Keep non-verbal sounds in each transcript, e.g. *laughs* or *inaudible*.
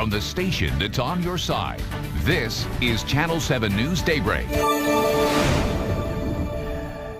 from the station that's on your side. This is Channel 7 News Daybreak.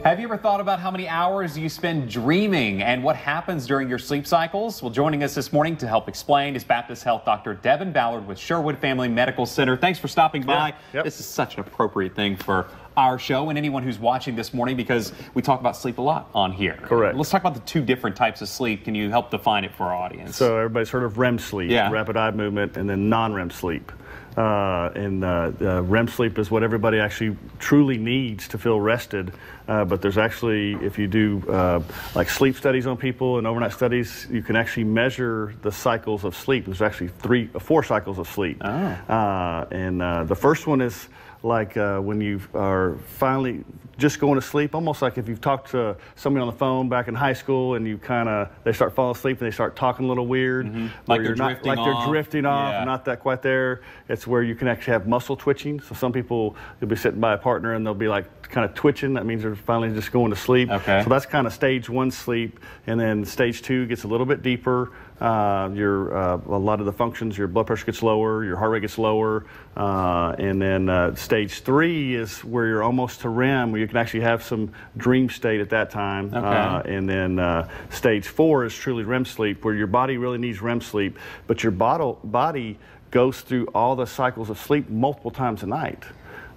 Have you ever thought about how many hours you spend dreaming and what happens during your sleep cycles? Well, joining us this morning to help explain is Baptist Health Dr. Devon Ballard with Sherwood Family Medical Center. Thanks for stopping by. Yeah, yep. This is such an appropriate thing for our show and anyone who's watching this morning because we talk about sleep a lot on here. Correct. Let's talk about the two different types of sleep. Can you help define it for our audience? So everybody's heard of REM sleep, Yeah. rapid eye movement, and then non-REM sleep. Uh, and uh, uh, REM sleep is what everybody actually truly needs to feel rested. Uh, but there's actually, if you do uh, like sleep studies on people and overnight studies, you can actually measure the cycles of sleep. There's actually three, four cycles of sleep. Uh, and uh, the first one is like uh, when you are finally just going to sleep, almost like if you've talked to somebody on the phone back in high school and you kind of they start falling asleep and they start talking a little weird, Mm-hmm. Like they're not drifting like off. they're drifting off, Yeah. not that quite there. It's where you can actually have muscle twitching. So some people you'll be sitting by a partner and they'll be like kind of twitching. That means they're finally just going to sleep. Okay. So that's kind of stage one sleep, and then stage two gets a little bit deeper. Uh, your uh, a lot of the functions, your blood pressure gets lower, your heart rate gets lower, uh, and then uh, stage three is where you're almost to REM, where you can actually have some dream state at that time. Okay. Uh, and then uh, stage four is truly REM sleep, where your body really needs REM sleep, but your bottle, body goes through all the cycles of sleep multiple times a night.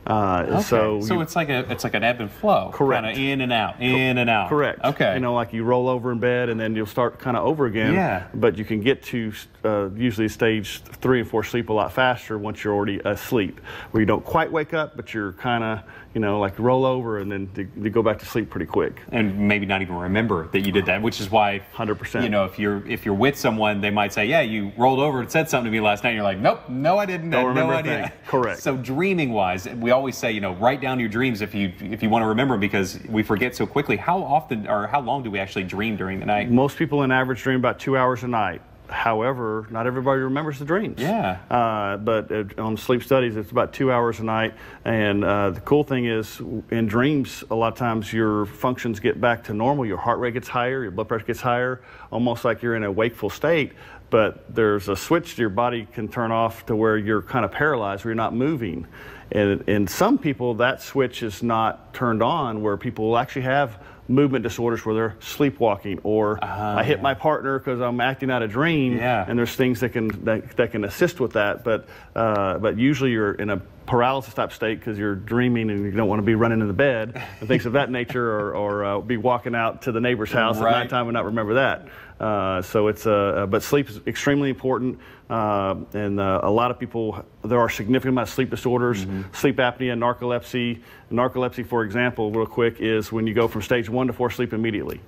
Uh, Okay. So, so you- it's like a it's like an ebb and flow. Correct. Kind of in and out, in and out. Correct. Okay. You know, like you roll over in bed and then you'll start kind of over again. Yeah. But you can get to uh, usually stage three and four sleep a lot faster once you're already asleep, where you don't quite wake up, but you're kind of, you know, like roll over and then you, you go back to sleep pretty quick. and maybe not even remember that you did that, which is why 100%. You know, if you're if you're with someone, they might say, "Yeah, you rolled over and said something to me last night." And you're like, "Nope, no, I didn't. Don't no remember a idea." Correct. *laughs* So dreaming wise, we always say, you know, write down your dreams if you if you want to remember 'em because we forget so quickly. How often or how long do we actually dream during the night? Most people on average dream about two hours a night. However, not everybody remembers the dreams. Yeah. Uh, but uh, on sleep studies, it's about two hours a night. And uh, the cool thing is, in dreams, a lot of times your functions get back to normal. Your heart rate gets higher, your blood pressure gets higher, almost like you're in a wakeful state. But there's a switch your body can turn off to where you're kind of paralyzed, where you're not moving. And in some people, that switch is not turned on, where people will actually have movement disorders where they're sleepwalking or I hit my partner because I'm acting out a dream Yeah. and there's things that can that, that can assist with that but uh, but usually you're in a paralysis type state because you're dreaming and you don't want to be running in the bed and things of that nature or, or uh, be walking out to the neighbor's house Right. at nighttime and not remember that. Uh, so it's uh, uh, but sleep is extremely important uh, and uh, a lot of people there are significant amount of sleep disorders sleep apnea narcolepsy. Narcolepsy for example real quick is when you go from stage one to four sleep immediately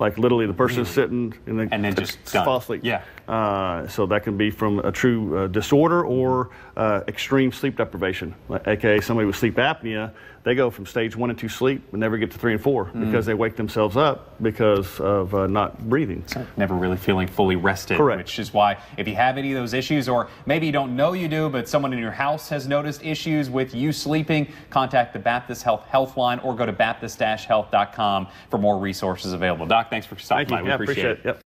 like literally the person's sitting and then, And then just done. fall asleep Yeah. uh, so that can be from a true uh, disorder or uh, extreme sleep deprivation, like, aka somebody with sleep apnea. They go from stage one and two sleep and never get to three and four Mm. because they wake themselves up because of uh, not breathing. So never really feeling fully rested. Correct. Which is why, if you have any of those issues, or maybe you don't know you do, but someone in your house has noticed issues with you sleeping, contact the Baptist Health Healthline or go to baptist-health.com for more resources available. Doc, thanks for stopping Thank you. by. We Yeah, appreciate, appreciate it. it. Yep.